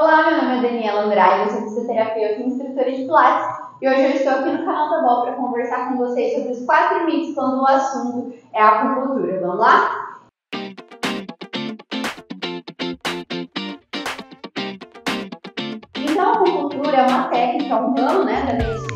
Olá, meu nome é Daniela Andrade, eu sou fisioterapeuta e instrutora de Pilates e hoje eu estou aqui no canal da Bol para conversar com vocês sobre os quatro mitos quando o assunto é a acupuntura. Vamos lá? Então, a acupuntura é uma técnica, um ramo né, da medicina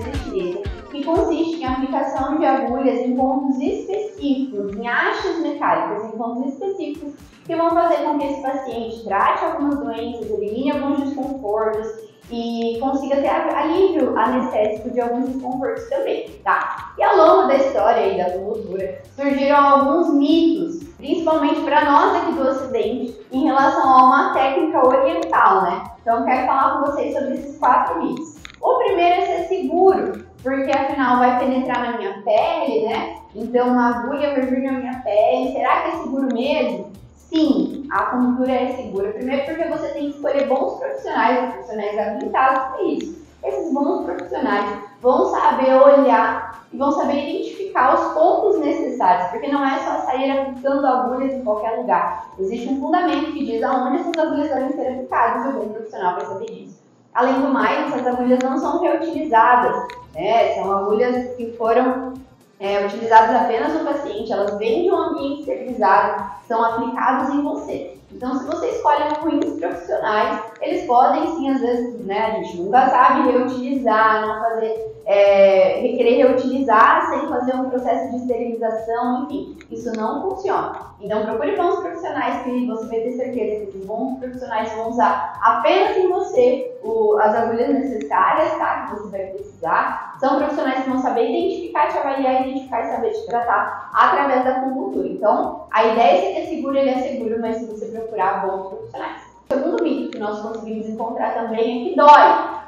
consiste em aplicação de agulhas em pontos específicos, em hastes metálicas, em pontos específicos que vão fazer com que esse paciente trate algumas doenças, elimine alguns desconfortos e consiga ter alívio anestésico de alguns desconfortos também, tá? E ao longo da história aí da cultura surgiram alguns mitos, principalmente para nós aqui do Ocidente, em relação a uma técnica oriental, né? Então quero falar com vocês sobre esses quatro mitos. O primeiro é ser seguro, porque afinal vai penetrar na minha pele, né? Então uma agulha vai vir na minha pele, será que é seguro mesmo? Sim, a acupuntura é segura. Primeiro porque você tem que escolher bons profissionais, profissionais habilitados para isso. Esses bons profissionais vão saber olhar e vão saber identificar os pontos necessários, porque não é só sair aplicando agulhas em qualquer lugar. Existe um fundamento que diz aonde essas agulhas devem ser aplicadas e o bom profissional vai saber disso. Além do mais, essas agulhas não são reutilizadas, né? São agulhas que foram é, utilizadas apenas no paciente, elas vêm de um ambiente esterilizado, são aplicadas em você. Então, se você escolhe ruins profissionais, eles podem sim, às vezes, né, a gente nunca sabe reutilizar, não fazer, é, reutilizar sem fazer um processo de esterilização, enfim, isso não funciona. Então, procure bons profissionais que você vai ter certeza que esses bons profissionais vão usar apenas em você o, as agulhas necessárias, tá, que você vai precisar. São profissionais que vão saber identificar, te avaliar, identificar e saber te tratar através da acupuntura. Então, a ideia é ser é seguro, ele é seguro, mas se você procurar bons profissionais. O segundo mito que nós conseguimos encontrar também é que dói.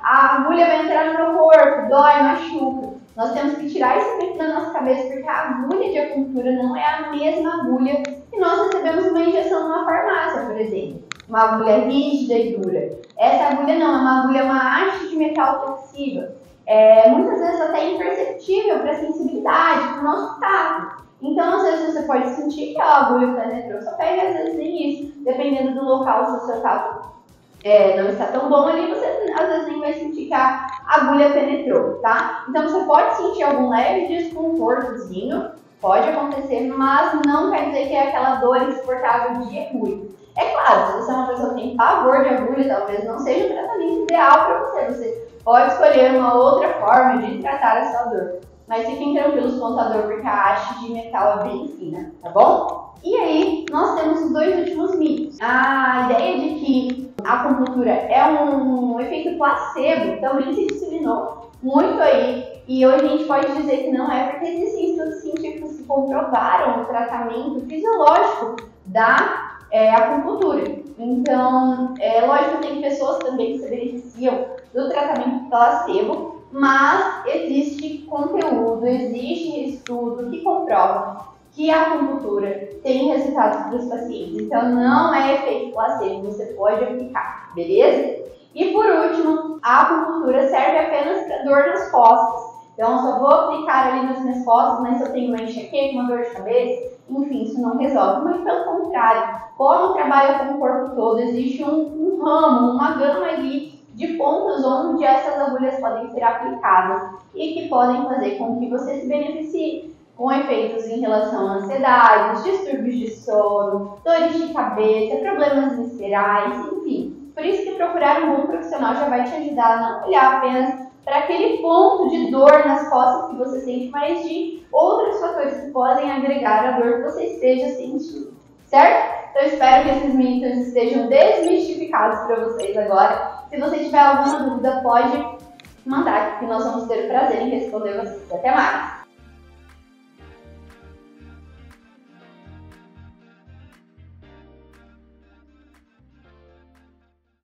A agulha vai entrar no meu corpo, dói, machuca. Nós temos que tirar esse mito da nossa cabeça, porque a agulha de acupuntura não é a mesma agulha que nós recebemos uma injeção numa farmácia, por exemplo. Uma agulha rígida e dura. Essa agulha não, é uma agulha, uma haste de metal flexível. É, muitas vezes até imperceptível para a sensibilidade, para o nosso tato. Então, às vezes você pode sentir que a agulha penetrou sua pele, às vezes nem isso, dependendo do local, se o seu tato é, não está tão bom ali, você às vezes nem vai sentir agulha penetrou, tá? Então, você pode sentir algum leve desconfortozinho, pode acontecer, mas não quer dizer que é aquela dor insuportável de ruim. É claro, se você é uma pessoa que tem pavor de agulha, talvez não seja o tratamento ideal para você. Você pode escolher uma outra forma de tratar a sua dor. Mas fiquem tranquilos com a dor, porque a haste de metal é bem fina, tá bom? E aí, nós temos os dois últimos mitos. A ideia de que a acupuntura é um efeito placebo também se disseminou muito aí. E hoje a gente pode dizer que não é, porque existem estudos científicos que comprovaram o tratamento fisiológico da é, acupuntura. Então, é lógico que tem pessoas também que se do tratamento placebo, mas existe conteúdo, existe estudo que comprova que a acupuntura tem resultados para os pacientes. Então, não é efeito placebo, você pode aplicar, beleza? E por último, a acupuntura serve apenas para dor nas costas. Então, só vou aplicar ali nas minhas costas, mas se eu tenho uma enxaqueca, uma dor de cabeça, enfim, isso não resolve. Mas pelo contrário, como trabalha com o corpo todo, existe um, um ramo, uma gama ali de pontos onde essas agulhas podem ser aplicadas e que podem fazer com que você se beneficie com efeitos em relação a ansiedades, distúrbios de sono, dores de cabeça, problemas viscerais, enfim. Por isso que procurar um bom profissional já vai te ajudar a não olhar apenas para aquele ponto de dor nas costas que você sente, mas de outros fatores que podem agregar a dor que você esteja sentindo, certo? Então espero que esses mitos estejam desmistificados para vocês agora. Se você tiver alguma dúvida, pode mandar que nós vamos ter o prazer em responder vocês. Até mais!